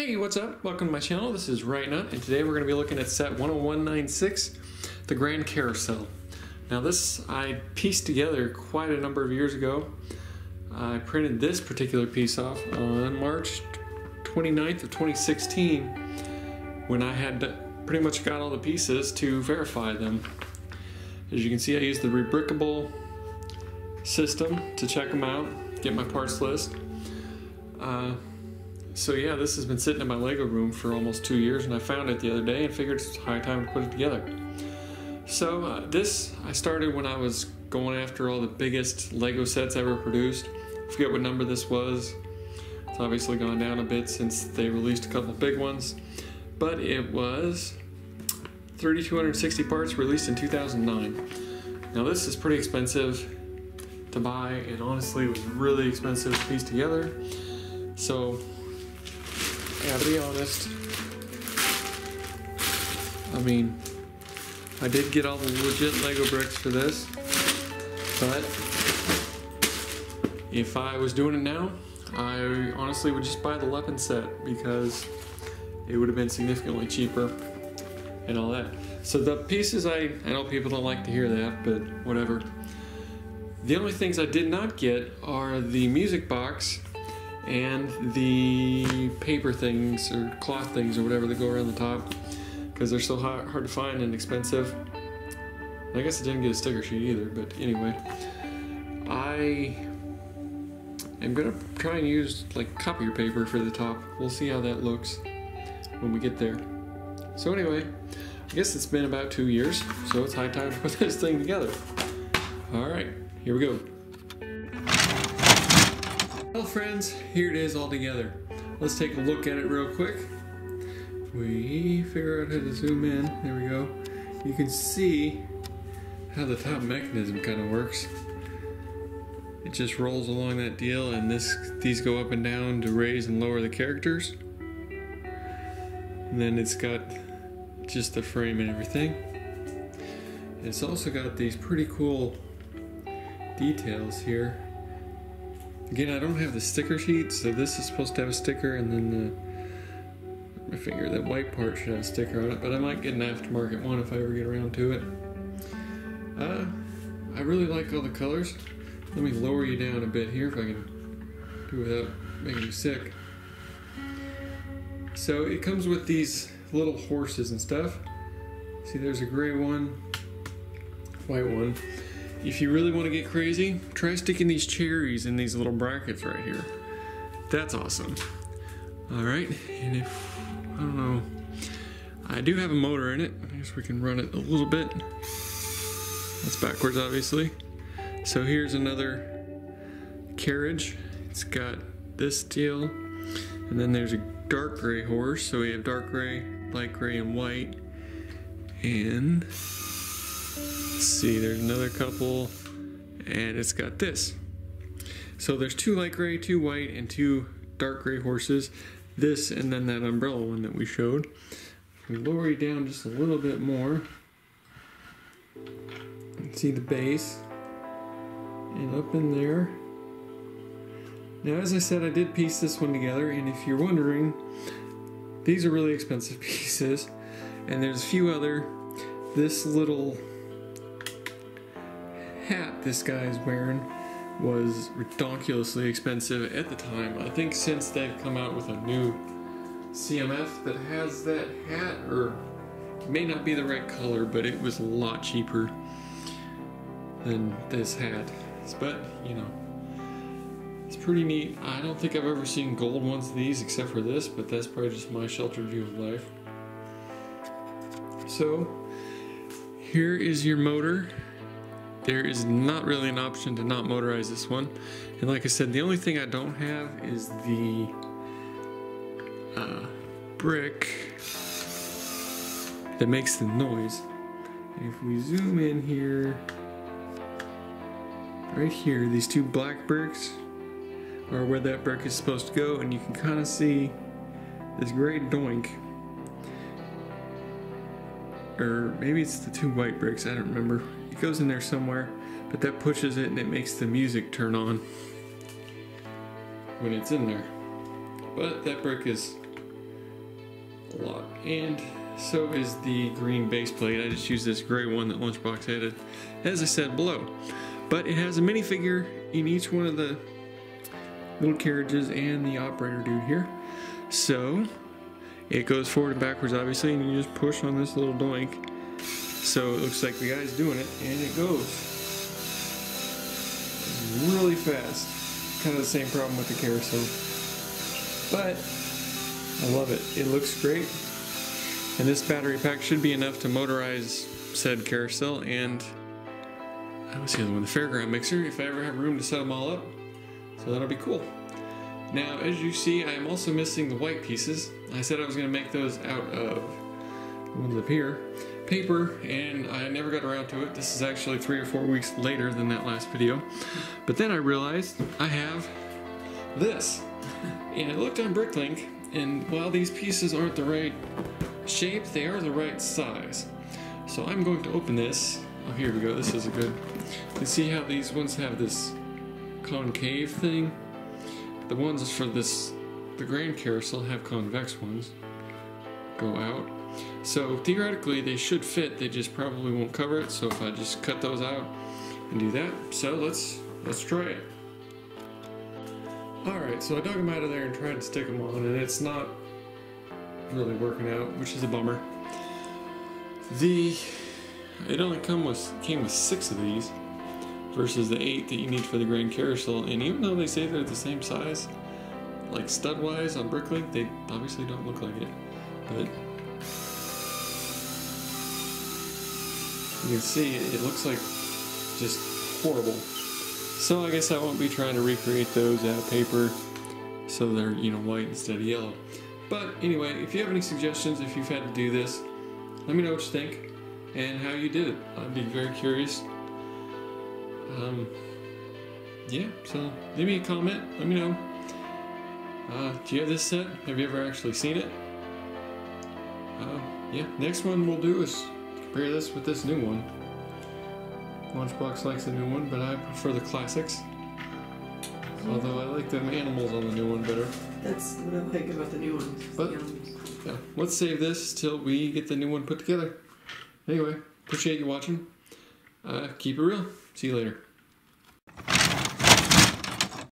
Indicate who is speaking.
Speaker 1: Hey, what's up? Welcome to my channel. This is Right Nut, and today we're going to be looking at set 10196, the Grand Carousel. Now this I pieced together quite a number of years ago. I printed this particular piece off on March 29th of 2016 when I had pretty much got all the pieces to verify them. As you can see, I used the rebrickable system to check them out, get my parts list. Uh, so yeah, this has been sitting in my Lego room for almost two years, and I found it the other day and figured it's high time to put it together. So uh, this I started when I was going after all the biggest Lego sets ever produced. I forget what number this was. It's obviously gone down a bit since they released a couple big ones, but it was 3,260 parts released in 2009. Now this is pretty expensive to buy, and honestly, it was really expensive to piece together. So I gotta be honest. I mean, I did get all the legit Lego bricks for this, but if I was doing it now, I honestly would just buy the Lepin set because it would have been significantly cheaper and all that. So the pieces I, I know people don't like to hear that, but whatever. The only things I did not get are the music box and the paper things or cloth things or whatever that go around the top because they're so hard, hard to find and expensive. I guess I didn't get a sticker sheet either, but anyway, I am gonna try and use like copier paper for the top. We'll see how that looks when we get there. So anyway, I guess it's been about two years, so it's high time to put this thing together. All right, here we go. Well friends, here it is all together. Let's take a look at it real quick. We figure out how to zoom in, there we go. You can see how the top mechanism kind of works. It just rolls along that deal and this these go up and down to raise and lower the characters. And then it's got just the frame and everything. It's also got these pretty cool details here. Again, I don't have the sticker sheet, so this is supposed to have a sticker, and then the, I figure that white part should have a sticker on it, but I might get an aftermarket one if I ever get around to it. Uh, I really like all the colors. Let me lower you down a bit here if I can do it without making you sick. So it comes with these little horses and stuff. See, there's a gray one, white one. If you really want to get crazy, try sticking these cherries in these little brackets right here. That's awesome. All right, and if, I don't know, I do have a motor in it. I guess we can run it a little bit. That's backwards, obviously. So here's another carriage. It's got this deal, and then there's a dark gray horse. So we have dark gray, light gray, and white. And See, there's another couple, and it's got this. So there's two light gray, two white, and two dark gray horses. This and then that umbrella one that we showed. We lower you down just a little bit more. See the base. And up in there. Now, as I said, I did piece this one together, and if you're wondering, these are really expensive pieces. And there's a few other. This little hat this guy is wearing was ridiculously expensive at the time. I think since they've come out with a new CMF that has that hat, or may not be the right color, but it was a lot cheaper than this hat. But, you know, it's pretty neat. I don't think I've ever seen gold ones of these except for this, but that's probably just my sheltered view of life. So, here is your motor there is not really an option to not motorize this one. And like I said, the only thing I don't have is the uh, brick that makes the noise. If we zoom in here, right here, these two black bricks are where that brick is supposed to go, and you can kind of see this great doink. Or maybe it's the two white bricks, I don't remember goes in there somewhere, but that pushes it and it makes the music turn on when it's in there. But that brick is a lot. And so is the green base plate. I just used this gray one that Lunchbox had, as I said below. But it has a minifigure in each one of the little carriages and the operator dude here. So it goes forward and backwards, obviously, and you just push on this little doink. So it looks like the guy's doing it, and it goes really fast. Kind of the same problem with the carousel. But I love it. It looks great. And this battery pack should be enough to motorize said carousel and I was the other one, the fairground mixer, if I ever have room to set them all up. So that'll be cool. Now, as you see, I am also missing the white pieces. I said I was going to make those out of ones up here, paper, and I never got around to it. This is actually three or four weeks later than that last video. But then I realized I have this. And I looked on Bricklink, and while these pieces aren't the right shape, they are the right size. So I'm going to open this. Oh, here we go. This is a good. You see how these ones have this concave thing? The ones for this, the Grand Carousel have convex ones. Go out. So theoretically they should fit, they just probably won't cover it. So if I just cut those out and do that. So let's, let's try it. Alright, so I dug them out of there and tried to stick them on and it's not really working out, which is a bummer. The, it only come with, came with six of these versus the eight that you need for the Grand Carousel. And even though they say they're the same size, like stud wise on Bricklink, they obviously don't look like it. But you can see it looks like just horrible. So I guess I won't be trying to recreate those out of paper so they're, you know, white instead of yellow. But anyway, if you have any suggestions, if you've had to do this, let me know what you think and how you did it. I'd be very curious. Um, yeah, so leave me a comment. Let me know. Uh, do you have this set? Have you ever actually seen it? Uh, yeah, next one we'll do is compare this with this new one. Lunchbox likes the new one, but I prefer the classics. Although I like the animals on the new one better.
Speaker 2: That's what I like about the new ones.
Speaker 1: But-. Yeah, let's save this till we get the new one put together. Anyway, appreciate you watching. Uh, keep it real. See you later.